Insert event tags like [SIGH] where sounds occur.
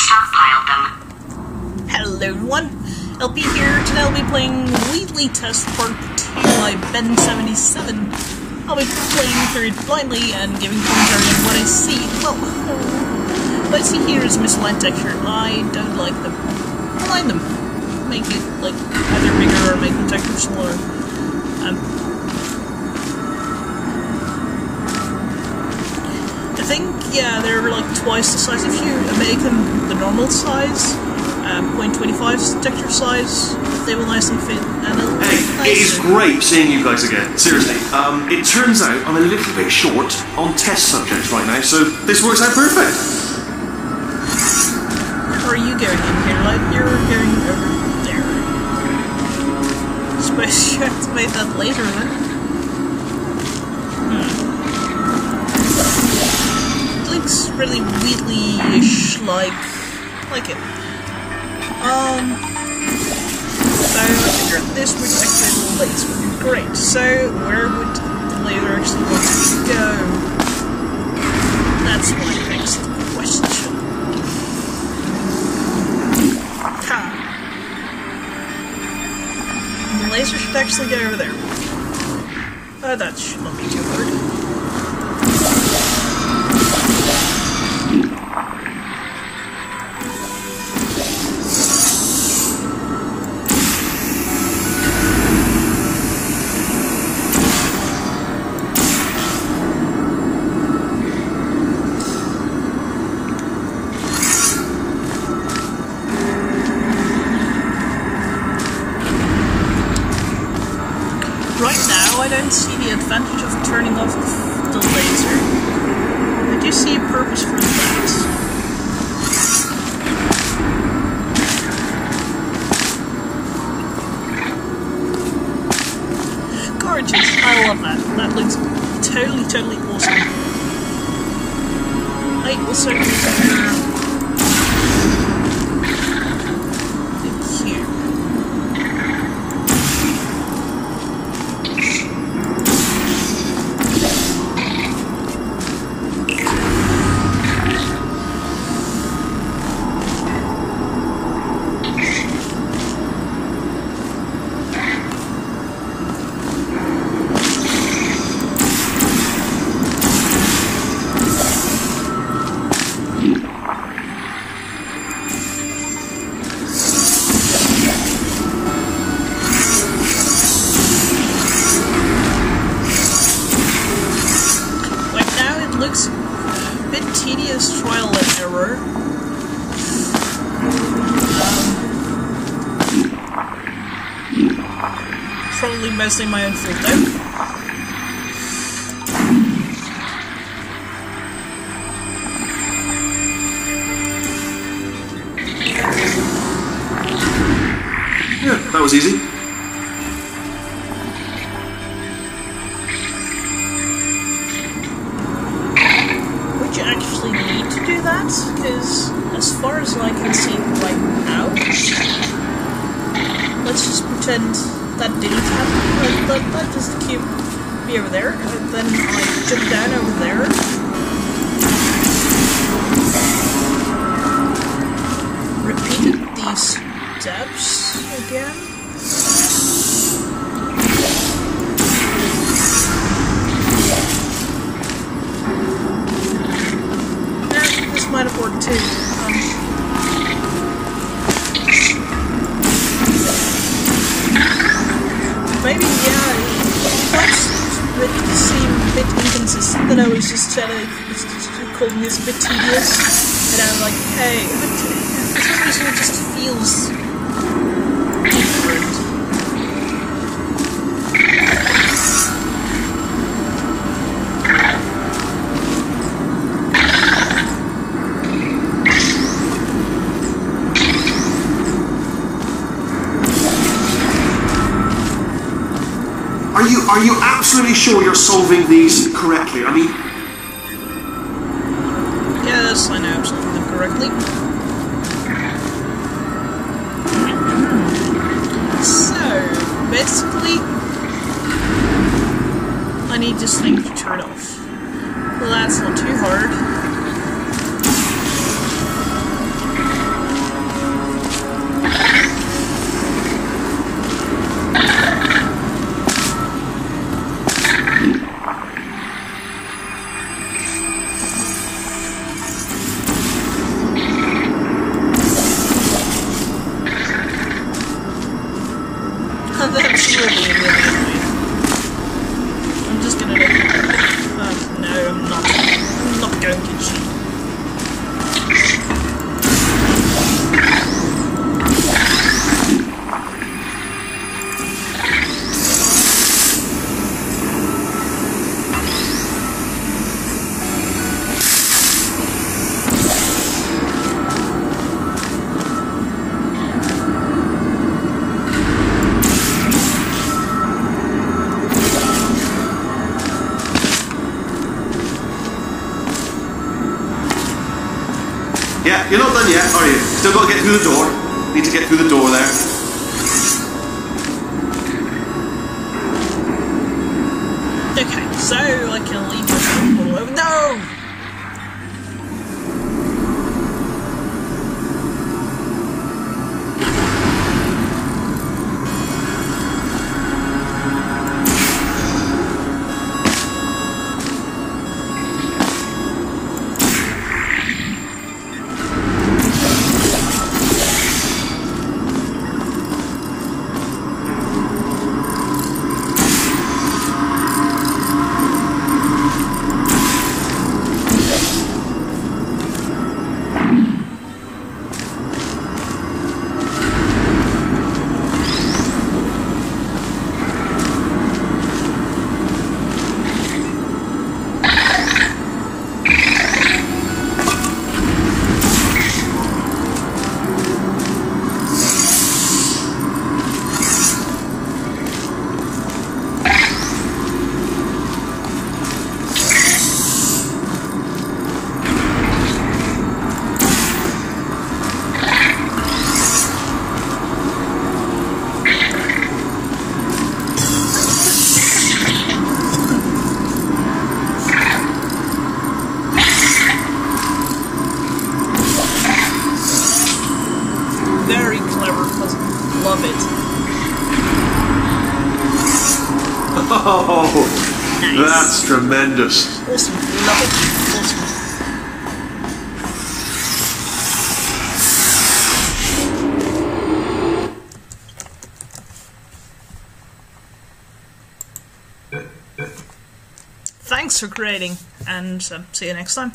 stockpiled them. Hello everyone, LP here. Today I'll be playing Wheatley Test Part 2 by Ben 77. I'll be playing very blindly and giving commentary on what I see. Well, [LAUGHS] what I see here is misaligned texture. I don't like them. Align them. Make it, like, either bigger or make the texture smaller. Um, I think, yeah, they're like twice the size. If you make them the normal size, um, 0.25 texture size, they will nicely fit. And Hey, it is great seeing you guys again. Seriously. Um, it turns out I'm a little bit short on test subjects right now, so this works out perfect. Where are you going in here? Like, you're going over there. Suppose you activate that later then. Hmm. It looks really Wheatley-ish, like, like it. Um, so I figured this would activate the laser. Great, so where would the laser actually want to go? That's my next question. Ha! The laser should actually go over there. Uh, that should not be too hard. Don't see the advantage of turning off the, laser. I do see a purpose for that. Gorgeous. I love that. That looks totally, totally Probably mostly my own fault though. Yeah, that was easy. Would you actually need to do that? Because as far as I can see right now, let's just pretend that didn't happen. Let, let just cube be over there, and then I jump down over there. Repeat these steps again. This might have worked too. Um, maybe, yeah, it does bit, seem a bit inconsistent that I was just trying to, calling this a bit tedious. And I'm like, hey, but for some reason it just feels Are you are you absolutely sure you're solving these correctly? I mean, Yes, I know I'm solving them correctly. Yeah, you're not done yet, are you? Still got to get through the door. Need to get through the door there. Okay, so I can leave this all over. No! Love it. Oh, Nice. that's tremendous. Awesome. Love it. Thanks for creating, and um, see you next time.